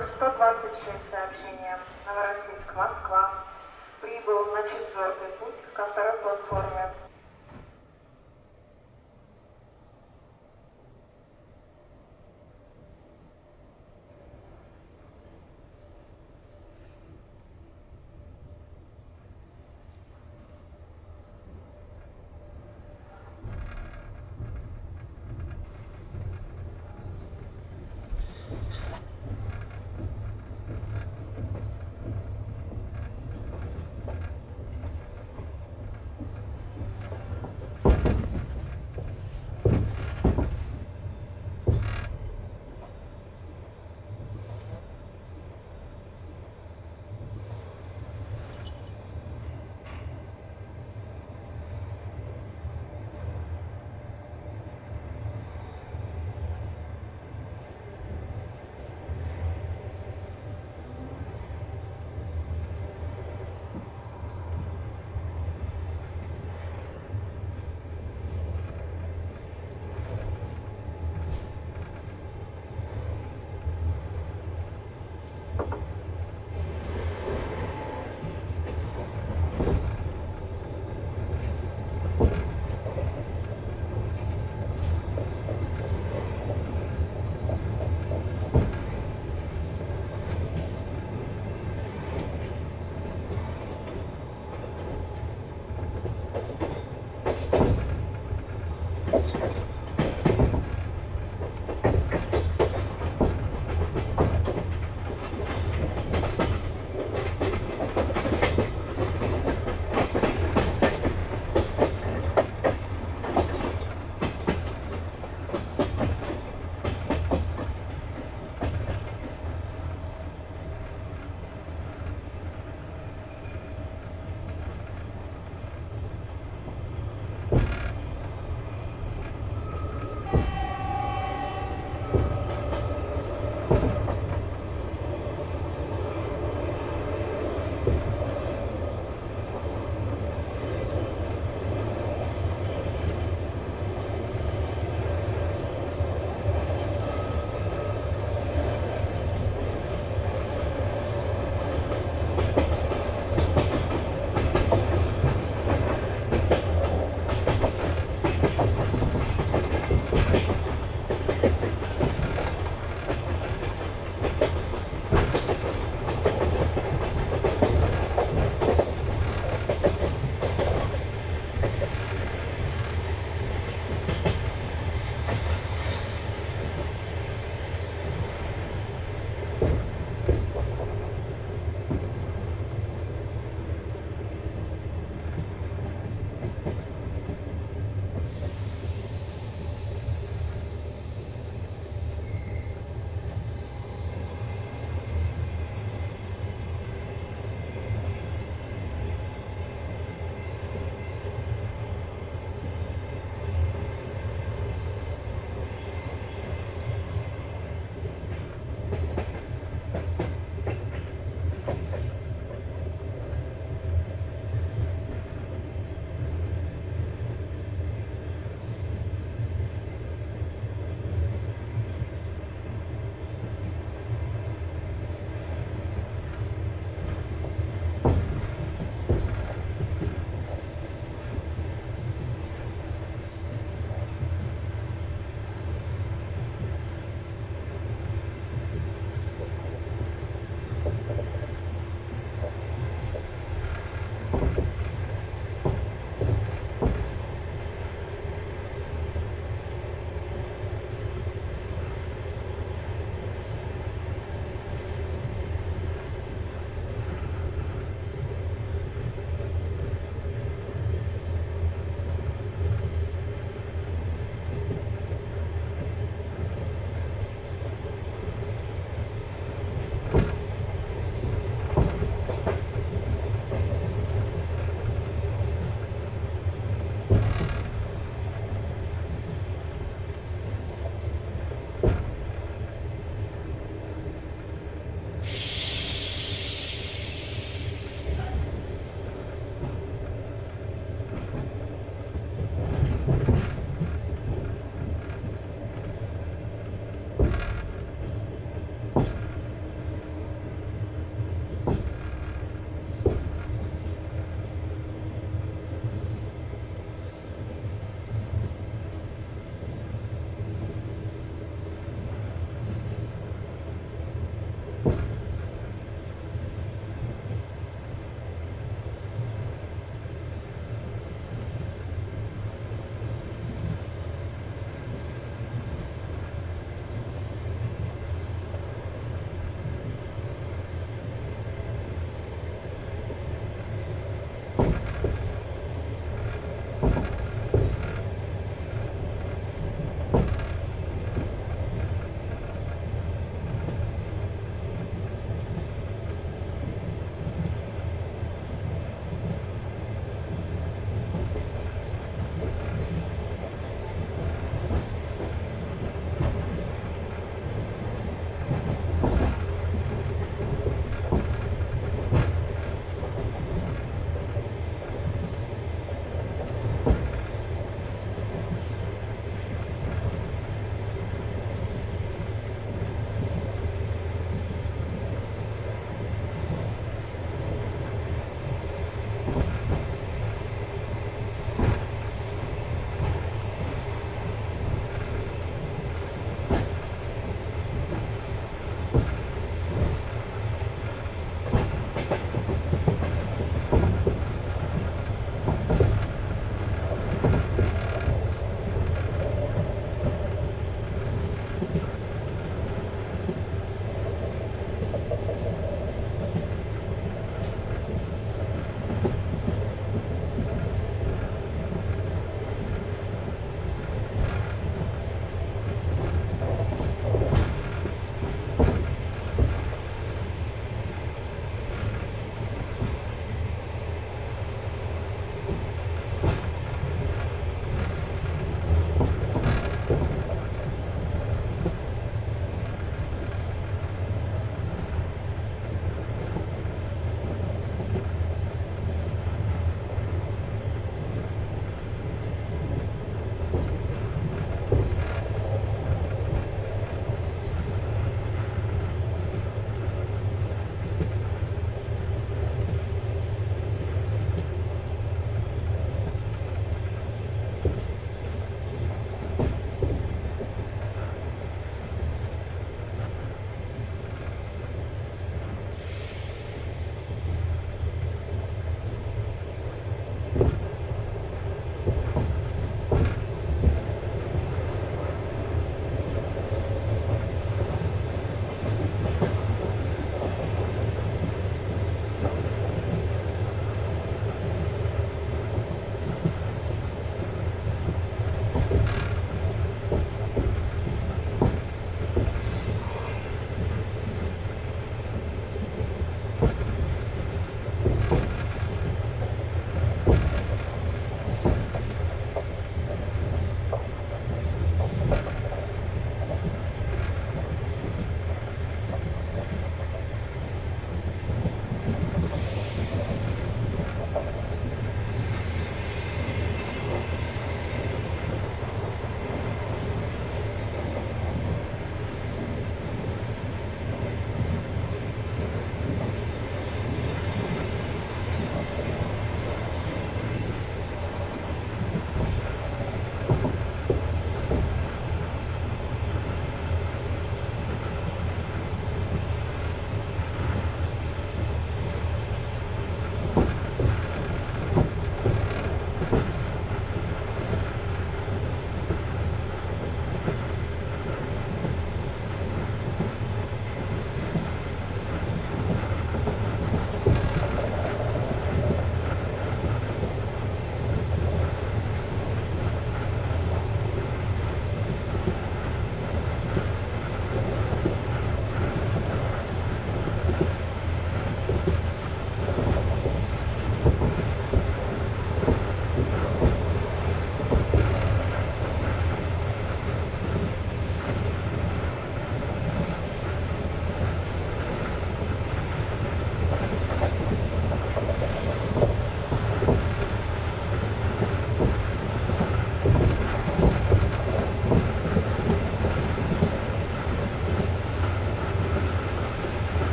номер 126 сообщение. Новороссийск, Москва. Прибыл на четвертый путь ко второй платформе.